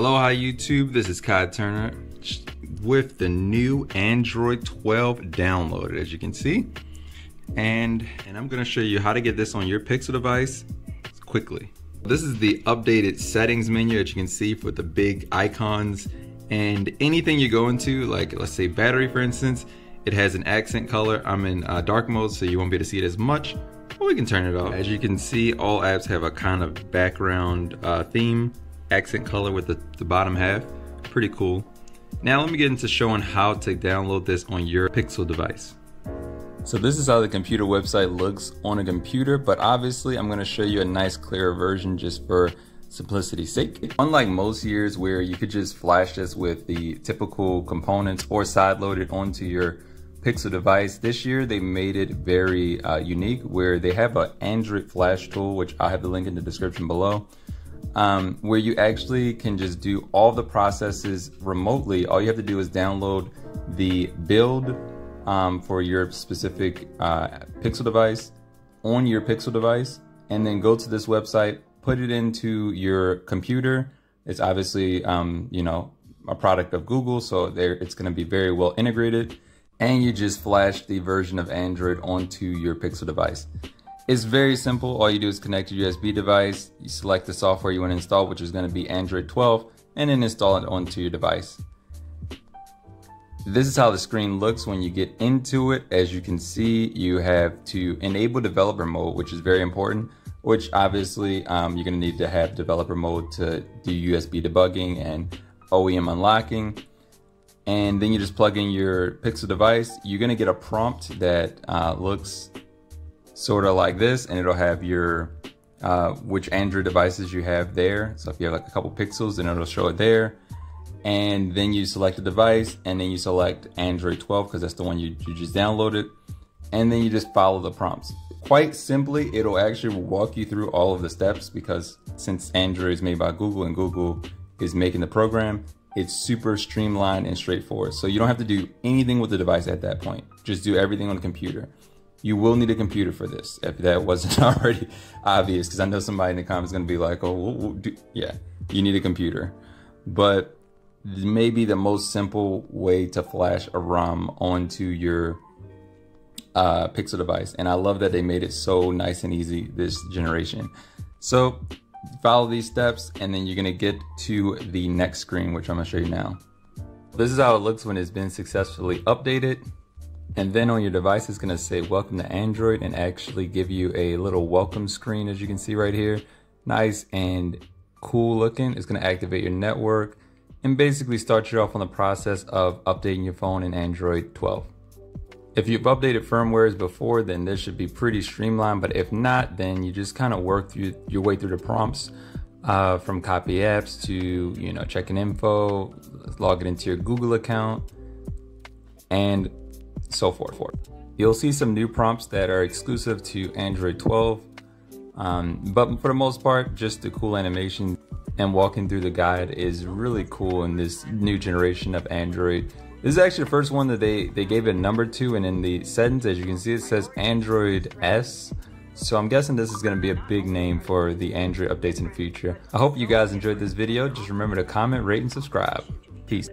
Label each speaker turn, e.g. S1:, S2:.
S1: Aloha YouTube, this is Khi Turner with the new Android 12 downloaded as you can see. And, and I'm gonna show you how to get this on your Pixel device quickly. This is the updated settings menu that you can see for the big icons and anything you go into, like let's say battery for instance, it has an accent color. I'm in uh, dark mode so you won't be able to see it as much, but we can turn it off. As you can see, all apps have a kind of background uh, theme accent color with the, the bottom half. Pretty cool. Now let me get into showing how to download this on your Pixel device. So this is how the computer website looks on a computer, but obviously I'm gonna show you a nice clearer version just for simplicity's sake. Unlike most years where you could just flash this with the typical components or side load it onto your Pixel device, this year they made it very uh, unique where they have an Android flash tool, which i have the link in the description below um, where you actually can just do all the processes remotely. All you have to do is download the build um, for your specific uh, Pixel device on your Pixel device, and then go to this website, put it into your computer. It's obviously, um, you know, a product of Google, so there it's going to be very well integrated. And you just flash the version of Android onto your Pixel device. It's very simple. All you do is connect your USB device, you select the software you want to install, which is going to be Android 12, and then install it onto your device. This is how the screen looks when you get into it. As you can see, you have to enable developer mode, which is very important, which obviously um, you're going to need to have developer mode to do USB debugging and OEM unlocking. And then you just plug in your Pixel device. You're going to get a prompt that uh, looks sort of like this and it'll have your uh, which Android devices you have there. So if you have like a couple pixels, then it'll show it there. And then you select the device and then you select Android 12 because that's the one you, you just downloaded. And then you just follow the prompts. Quite simply, it'll actually walk you through all of the steps because since Android is made by Google and Google is making the program, it's super streamlined and straightforward. So you don't have to do anything with the device at that point. Just do everything on the computer you will need a computer for this if that wasn't already obvious because i know somebody in the comments is going to be like oh we'll, we'll yeah you need a computer. But maybe the most simple way to flash a rom onto your uh, pixel device and i love that they made it so nice and easy this generation. So follow these steps and then you're going to get to the next screen which i'm going to show you now. This is how it looks when it's been successfully updated and then on your device, it's gonna say welcome to Android and actually give you a little welcome screen as you can see right here. Nice and cool looking. It's gonna activate your network and basically start you off on the process of updating your phone in Android 12. If you've updated firmwares before, then this should be pretty streamlined, but if not, then you just kind of work through your way through the prompts uh, from copy apps to, you know, checking info, logging into your Google account, and so forth. For you'll see some new prompts that are exclusive to Android 12, um, but for the most part, just the cool animation and walking through the guide is really cool in this new generation of Android. This is actually the first one that they, they gave it a number to, and in the settings, as you can see, it says Android S. So I'm guessing this is going to be a big name for the Android updates in the future. I hope you guys enjoyed this video. Just remember to comment, rate, and subscribe. Peace.